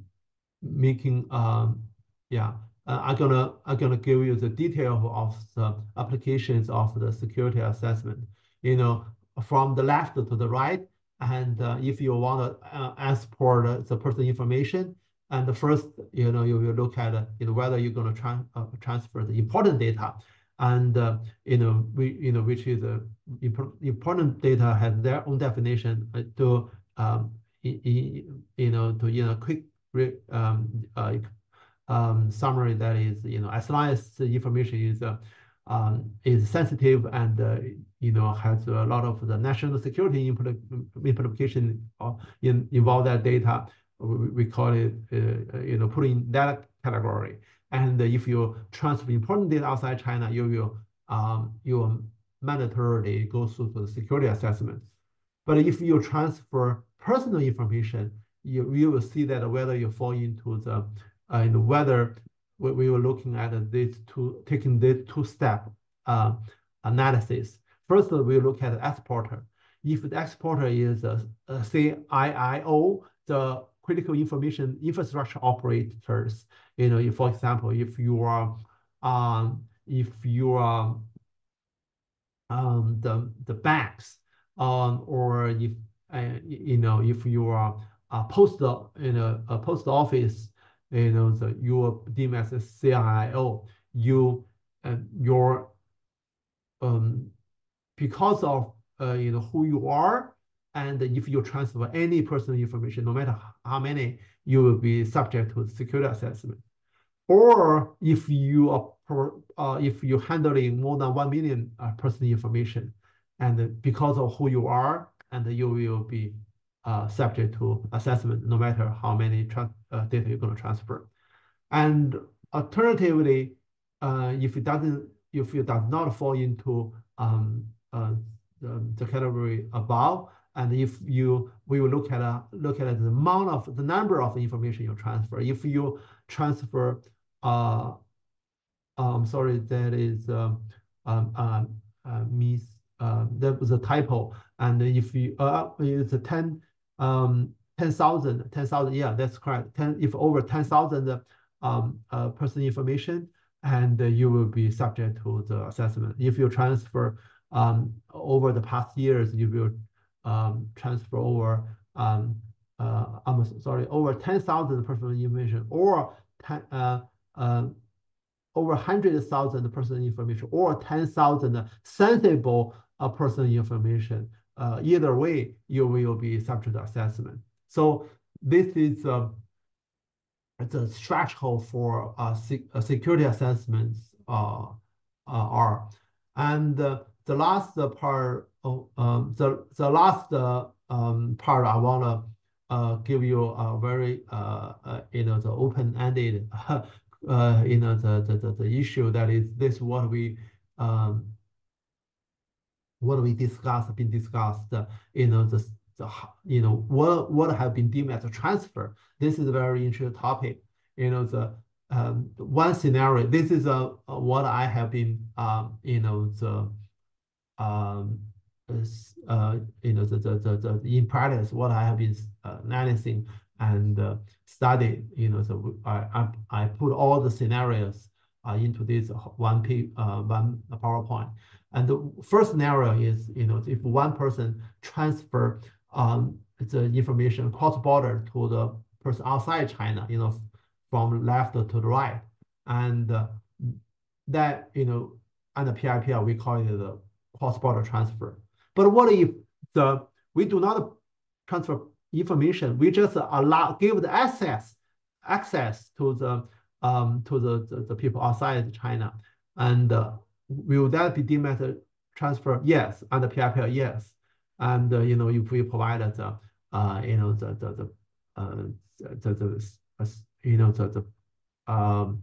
making um, yeah uh, I'm gonna I'm gonna give you the detail of the applications of the security assessment. You know, from the left to the right, and uh, if you want to uh, export the person information, and the first, you know, you will look at you know whether you're gonna tra uh, transfer the important data, and uh, you know we you know which is uh, important data has their own definition to um, you know to you know quick um, um, summary that is, you know, as long as the information is uh, um, is sensitive and uh, you know has a lot of the national security implication in involve that data, we, we call it uh, you know putting that category. And if you transfer important data outside China, you will um, you will mandatorily go through the security assessment. But if you transfer personal information, you, you will see that whether you fall into the and whether we, we were looking at this two, taking this two-step uh, analysis. First, we look at the exporter. If the exporter is a, a CIIO, the critical information infrastructure operators, you know, if, for example, if you are, um, if you are um, the the banks, um, or if uh, you know, if you are a post, you know, a post office you know, the your DMS CIO, you and your um because of uh, you know who you are, and if you transfer any personal information, no matter how many, you will be subject to security assessment. Or if you are uh, if you're handling more than one million uh, personal information, and because of who you are, and you will be uh, subject to assessment no matter how many uh, data you're going to transfer. And alternatively, uh, if it doesn't, if it does not fall into um, uh, the, the, category above, and if you, we will look at look at the amount of the number of information you transfer. If you transfer, uh, um, sorry, that is um, um, uh, uh, means uh, that was a typo. And if you uh, it's a 10 um, 10,000, 10,000, yeah, that's correct. 10, if over 10,000 um, uh, personal information, and uh, you will be subject to the assessment. If you transfer um, over the past years, you will um, transfer over, um, uh, I'm sorry, over 10,000 personal information or 10, uh, uh, over 100,000 personal information or 10,000 sensible uh, personal information uh, either way, you will be subject to assessment. So this is uh, the threshold for uh, uh, security assessments uh, uh, are. And uh, the last part, of, um, the, the last um, part I want to uh, give you a very, you know, the open-ended, uh, you know, the, the, the, the issue that is this what we um, what we discussed, been discussed, you know, the, the you know, what, what have been deemed as a transfer. This is a very interesting topic. You know, the um, one scenario, this is a, a, what I have been, um, you know, the, um, uh, you know, the, the, the, the, in practice, what I have been uh, analyzing and uh, studied, you know, so I, I, I put all the scenarios uh, into this one P, uh, one PowerPoint. And the first scenario is, you know, if one person transfer um, the information cross border to the person outside China, you know, from left to the right, and uh, that, you know, under PIPL, we call it the cross-border transfer. But what if the we do not transfer information, we just allow give the access access to the um to the, the, the people outside China, and uh, will that be deemed as a transfer? Yes, under PIPL, yes. And uh, you know if we provide the uh you know the the the uh the, the, uh, you know the the um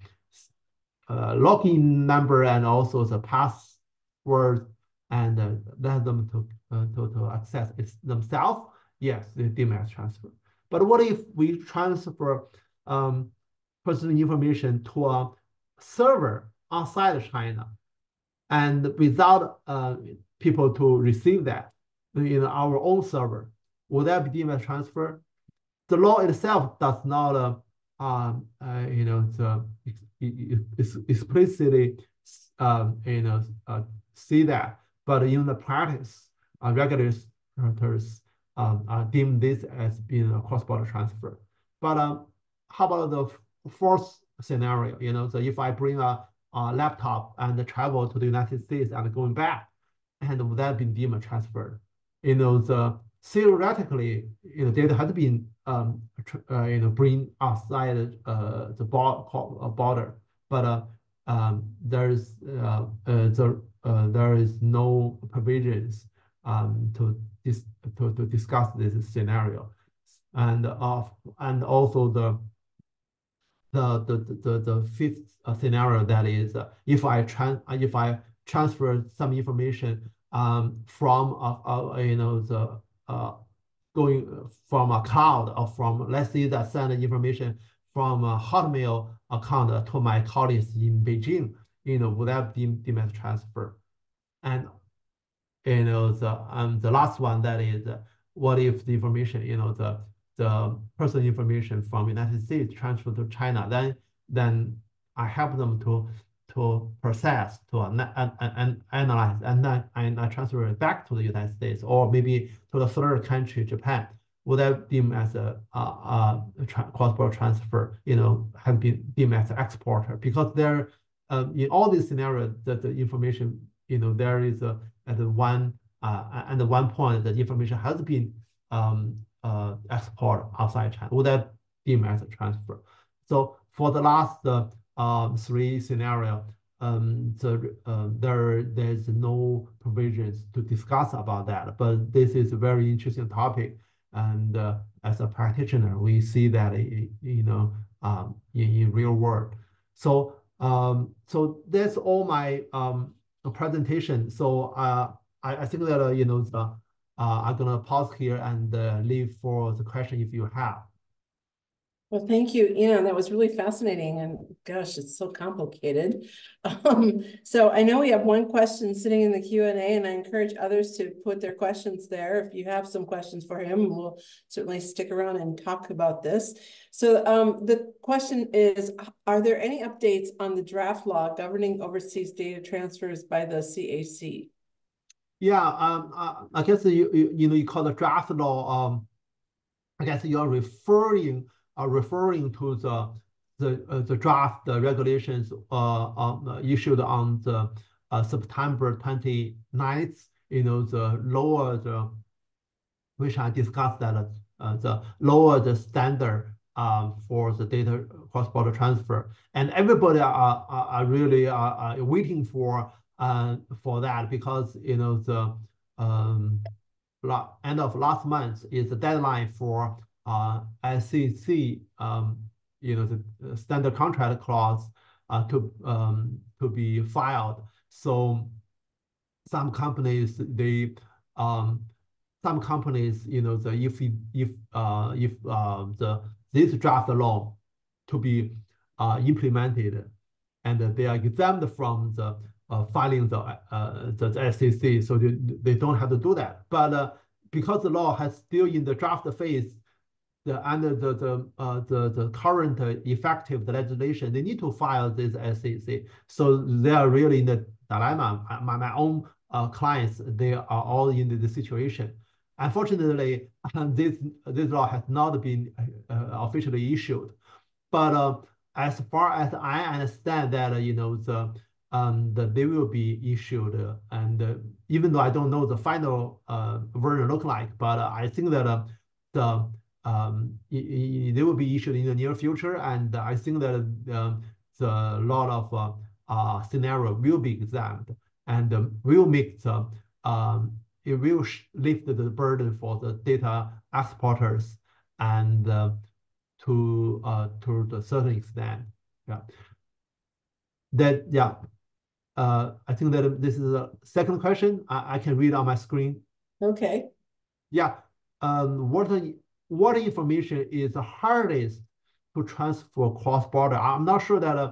uh, login number and also the password and uh, let them to, uh, to, to access it themselves, yes, the DMS transfer. But what if we transfer um, personal information to a server outside of China and without uh, people to receive that in our own server? Would that be DMS transfer? The law itself does not, uh, um, uh, you know, the, explicitly, um, you know, uh, see that. But in the practice, uh, regulators um, uh, deem this as being a cross-border transfer. But um, how about the fourth scenario? You know, so if I bring a, a laptop and travel to the United States and going back, and would that be deemed a transfer? You know, the theoretically, you know, data has been um, uh, you know, bring outside uh, the uh, border, but uh, um, there's uh, uh, the uh, there is no provisions um, to, dis to, to discuss this scenario. And, uh, and also the, the, the, the, the fifth uh, scenario that is uh, if I trans if I transfer some information um, from uh, uh, you know the uh, going from a cloud or from let's say that send information from a Hotmail account to my colleagues in Beijing you know, would that be transfer? And you know, the um the last one that is uh, what if the information, you know, the the personal information from the United States transfer to China, then then I help them to to process, to and, and, and analyze, and then and I transfer it back to the United States or maybe to the third country, Japan. Would that deem as a, a, a cross-border transfer, you know, have been deemed as an exporter because there um, in all these scenarios, that the information, you know, there is a at the one uh, at the one point the information has been um, uh, exported outside China. Would that be as a transfer? So for the last uh, three scenario, um, the uh, there there's no provisions to discuss about that. But this is a very interesting topic, and uh, as a practitioner, we see that you know um, in, in real world. So um, so that's all my um, presentation. So uh, I, I think that, uh, you know, the, uh, I'm gonna pause here and uh, leave for the question if you have. Well, thank you, Ian. That was really fascinating and gosh, it's so complicated. Um, so I know we have one question sitting in the Q and A and I encourage others to put their questions there. If you have some questions for him, we'll certainly stick around and talk about this. So um, the question is, are there any updates on the draft law governing overseas data transfers by the CAC? Yeah, um, uh, I guess you, you, you know, you call the draft law, um, I guess you're referring are referring to the the uh, the draft the regulations uh, uh, issued on the uh, September 29th, you know, the lower the, which I discussed that uh, the lower the standard um, for the data cross-border transfer. And everybody are, are, are really are, are waiting for uh, for that because, you know, the um, end of last month is the deadline for uh, SCC, um, you know, the standard contract clause uh, to um, to be filed. So some companies they um, some companies you know the if if uh, if uh, the this draft law to be uh, implemented and they are exempt from the uh, filing the, uh, the, SCC, so they, they don't have to do that. But uh, because the law has still in the draft phase, the under the the uh, the the current uh, effective legislation, they need to file this SCC. So they are really in the dilemma. My, my own uh, clients, they are all in the, situation. Unfortunately, this this law has not been uh, officially issued. But uh, as far as I understand that, uh, you know, the um, that they will be issued. Uh, and uh, even though I don't know the final uh, version look like, but I think that the um, they will be issued in the near future. And I think that um, the lot of uh, scenario will be examined and um, will make the um, it will lift the burden for the data exporters and uh, to uh, to the certain extent. Yeah. That yeah. Uh, I think that this is a second question. I, I can read on my screen. Okay. Yeah. Um, what what information is the hardest to transfer cross border? I'm not sure that. Uh,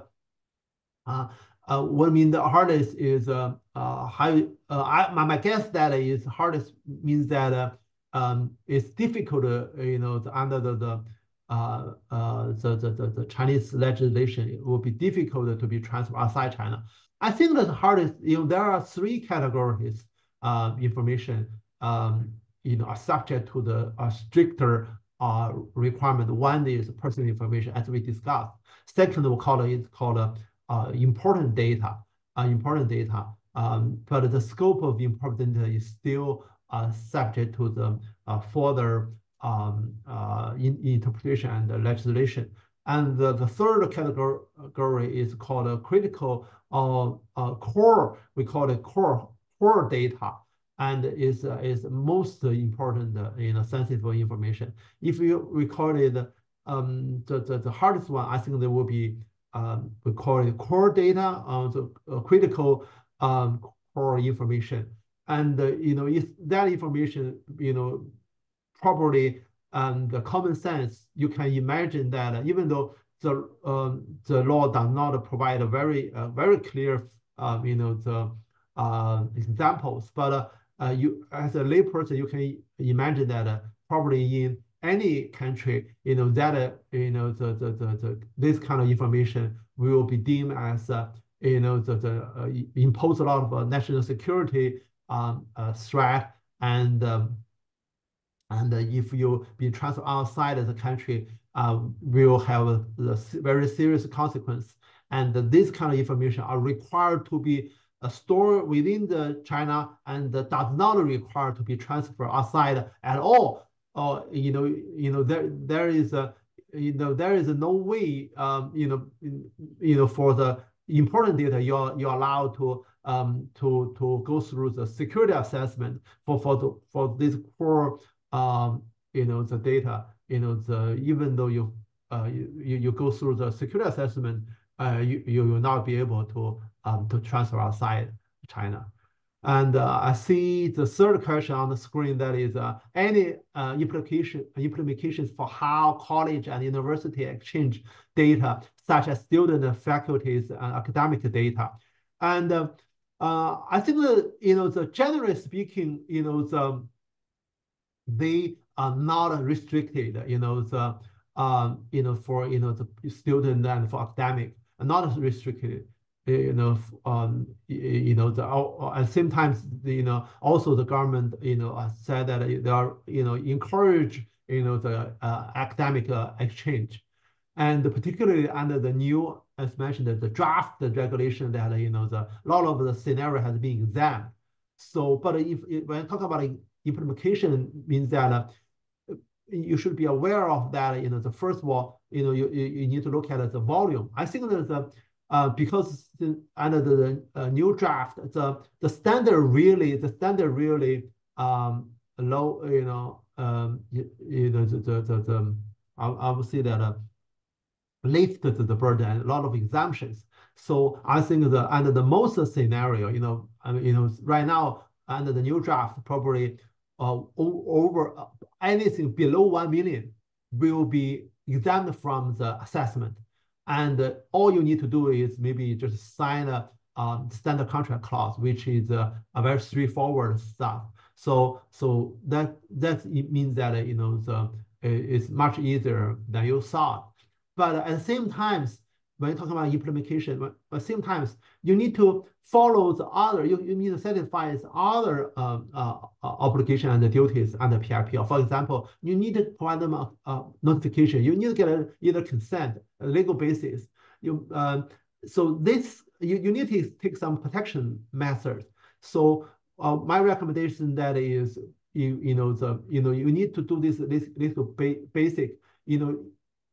uh, uh, what I mean the hardest is uh, uh, how uh, I, my, my guess that is hardest means that uh, um, it's difficult, uh, you know, the, under the the, uh, uh, the, the the the Chinese legislation, it will be difficult to be transferred outside China. I think the hardest, you know, there are three categories uh, information, um, you know, are subject to the uh, stricter uh, requirement. One is personal information, as we discussed. Second, we call it, called uh, important data, uh, important data. Um, but the scope of important data is still uh, subject to the uh, further um, uh, in, interpretation and legislation. And the, the third category is called a critical uh, uh, core, we call it core, core data, and is, uh, is most important uh, you know, sensitive information. If you record it, um, the, the, the hardest one, I think there will be, um, we call it core data, uh, the uh, critical um, core information. And, uh, you know, if that information, you know, properly and the common sense, you can imagine that even though the um, the law does not provide a very uh, very clear um, you know the uh, examples, but uh, uh, you as a layperson you can imagine that uh, probably in any country you know that uh, you know the, the the the this kind of information will be deemed as you know the the impose a lot of national security um, threat and um, and if you be transferred outside the country, uh, will have a, a, very serious consequence. And this kind of information are required to be uh, stored within the China and does not require to be transferred outside at all. Or you know, you know there there is a you know there is no way um, you know you know for the important data you're you're allowed to um, to to go through the security assessment for for the, for this core um, you know, the data, you know, the even though you uh, you, you go through the security assessment, uh, you, you will not be able to um, to transfer outside China. And uh, I see the third question on the screen that is uh, any uh, implication implications for how college and university exchange data, such as student, faculties, and academic data. And uh, uh, I think that, you know, the generally speaking, you know, the they are not restricted, you know, the, um, you know, for, you know, the student and for academic, not restricted, you know, um, you know, the, at the same time, you know, also the government, you know, said that they are, you know, encourage, you know, the uh, academic uh, exchange. And particularly under the new, as mentioned, the draft the regulation that, you know, the, a lot of the scenario has been examined. So, but if, if when talk about implementation means that uh, you should be aware of that. You know, the first of all, you know, you, you need to look at the volume. I think that the uh, because under the uh, new draft, the the standard really the standard really um, low. You know, um, you, you know the the the, the I, I would say that uh, lifted the burden a lot of exemptions. So I think the under the most scenario, you know, I mean, you know, right now under the new draft, probably uh, over uh, anything below 1 million will be exempt from the assessment. And uh, all you need to do is maybe just sign a, um, standard contract clause, which is uh, a very straightforward stuff. So so that that means that uh, you know the it's much easier than you thought. But at the same time, when you're talking about implementation, but at you need to follow the other, you, you need to satisfy the other um, uh, uh, obligation and the duties under PIPL. For example, you need to provide them a, a notification. You need to get a, either consent, a legal basis. You uh, so this you, you need to take some protection methods. So uh, my recommendation that is you you know the you know you need to do this this ba basic you know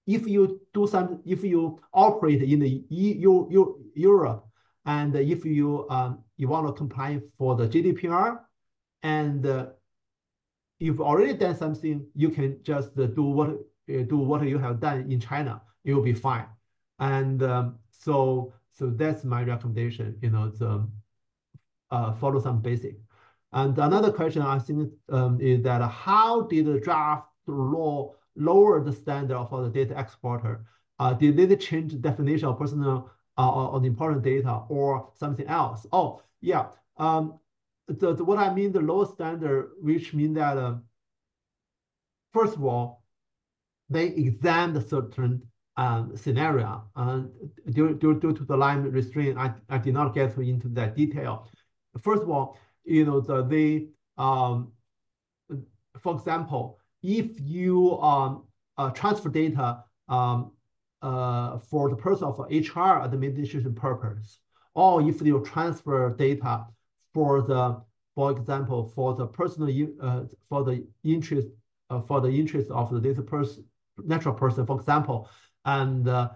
if you do some if you operate in the EU, EU, Europe and if you um you want to comply for the GDPR and uh, you've already done something you can just do what uh, do what you have done in China it will be fine and um, so so that's my recommendation, you know, the uh, follow some basic. And another question I think um, is that how did the draft law lower the standard for the data exporter? Uh, did they change the definition of personal uh, or important data or something else? Oh, yeah. Um, the, the, what I mean the low standard, which means that uh, first of all, they examined certain um, scenario. Uh, due, due, due to the line restraint, I, I did not get into that detail. First of all, you know, the, the um, for example, if you um, uh, transfer data um, uh, for the purpose of HR administration purpose, or if you transfer data for the, for example, for the personal, uh, for the interest, uh, for the interest of the data person, natural person, for example, and uh,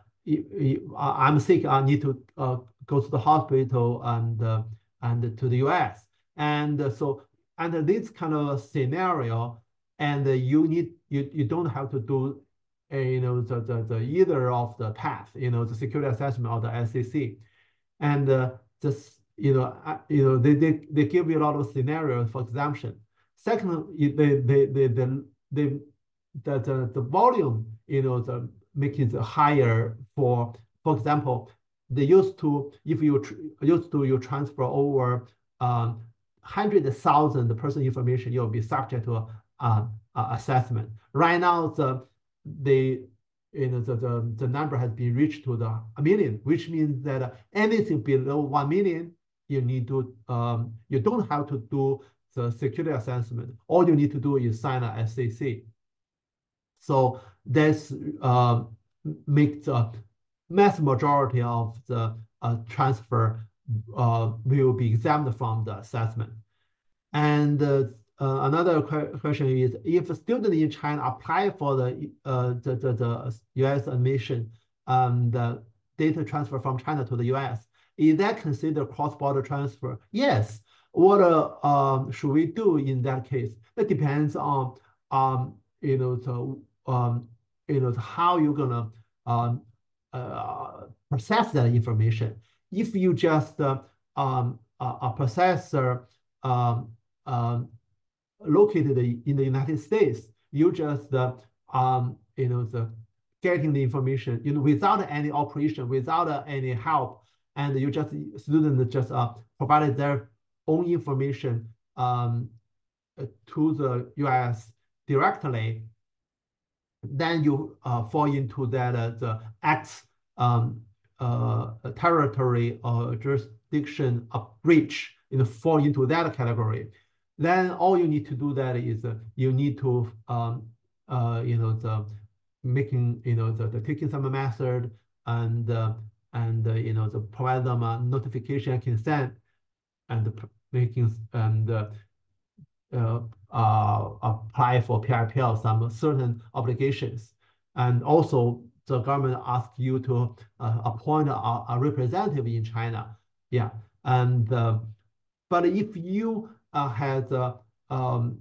I'm sick, I need to uh, go to the hospital and and to the US. And so under this kind of scenario, and you need you you don't have to do you know the, the the either of the path, you know the security assessment or the SCC, and uh, just you know you know they, they they give you a lot of scenarios for exemption. Second, they they they the the the the, volume you know the make it higher for, for example, they used to, if you used to you transfer over um, 100,000 person information, you'll be subject to a, a, a, assessment. Right now, the, the, you know, the, the, the number has been reached to the a million, which means that anything below 1 million, you need to, um, you don't have to do the security assessment. All you need to do is sign a SCC. So that's uh, make the mass majority of the uh, transfer uh, will be exempt from the assessment. And uh, another question is, if a student in China apply for the, uh, the, the, the, US admission and the data transfer from China to the US, is that considered cross-border transfer? Yes. What uh, um, should we do in that case? It depends on, um, you know, the um, you know, how you're gonna um, uh, process that information. If you just uh, um, a processor um, um, located in the United States, you just uh, um, you know the getting the information you know without any operation, without uh, any help, and you just student just uh, provided their own information um, to the US directly then you uh, fall into that uh, the X um, uh, territory or jurisdiction of breach, you know, fall into that category. Then all you need to do that is uh, you need to, um, uh, you know, the making, you know, the, the taking some method and uh, and you know, the provide them a notification consent and making and uh, uh, apply for PIPL some certain obligations. And also the government asked you to uh, appoint a, a, representative in China. Yeah. And uh, but if you uh, had uh, um,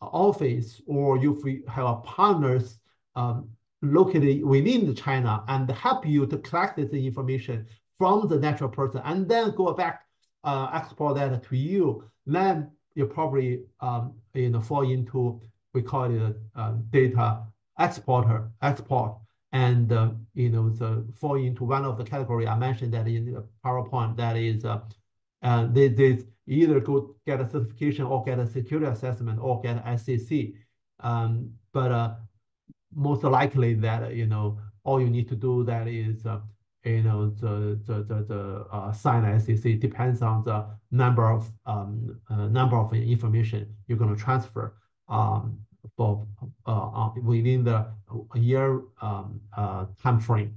office or if we have a partners um, located within China and help you to collect this information from the natural person and then go back uh, export that to you, then you probably um, you know fall into we call it a, data exporter export. And uh, you know the fall into one of the category I mentioned that in the PowerPoint that is uh, uh, they, they either go get a certification or get a security assessment or get SCC. Um, but uh, most likely that you know all you need to do that is uh, you know the the the, the uh, sign SCC depends on the number of um, uh, number of information you're going to transfer um, for uh, within the year um, uh, time frame.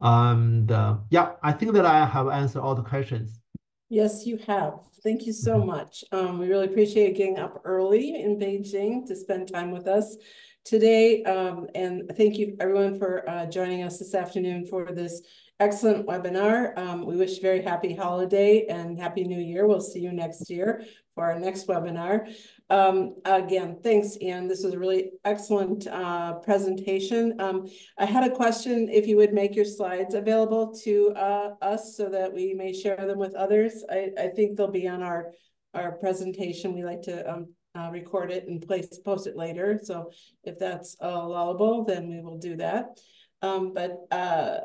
And uh, yeah, I think that I have answered all the questions. Yes, you have. Thank you so mm-hmm. much. Um, we really appreciate getting up early in Beijing to spend time with us today. Um, and thank you everyone for uh, joining us this afternoon for this excellent webinar. Um, we wish you very happy holiday and happy new year. We'll see you next year for our next webinar. Um, again, thanks, Ian. This was a really excellent uh, presentation. Um, I had a question if you would make your slides available to uh, us so that we may share them with others. I, I think they'll be on our, our presentation. We like to um, uh, record it and place post it later. So if that's allowable, then we will do that. Um, but uh,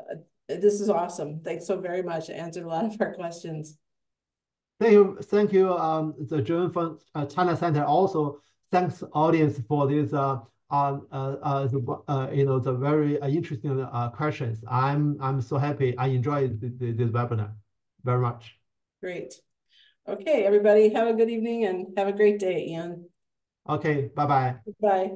this is awesome. Thanks so very much. Answered a lot of our questions. Thank you, thank you, um, the German Fund, uh, China Center. Also, thanks audience for this, uh, um, uh, uh, the, uh, you know, the very uh, interesting uh, questions. I'm I'm so happy. I enjoyed the, the, this webinar very much. Great. Okay, everybody, have a good evening and have a great day, Ian. Okay, bye bye. Bye.